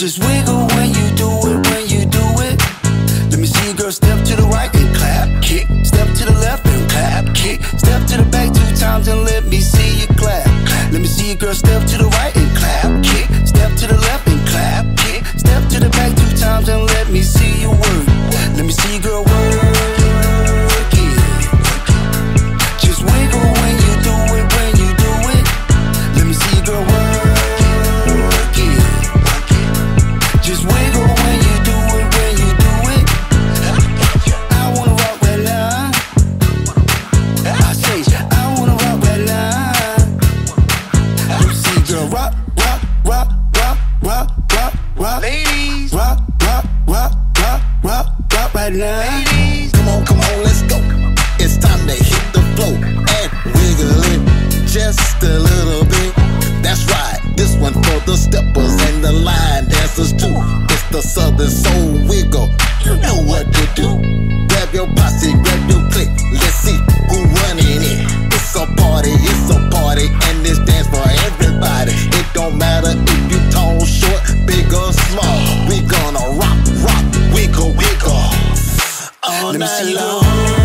Just wiggle when you do it, when you do it. Let me see you, girl, step to the right and clap, kick. Step to the left and clap, kick. Step to the back two times and let me see you clap. Let me see you, girl, step to the right now. ladies. Come on, come on, let's go. It's time to hit the floor and wiggle it just a little bit. That's right, this one for the steppers and the line dancers too. It's the Southern Soul Wiggle. You know what to do. Grab your posse, grab your clique. all night long.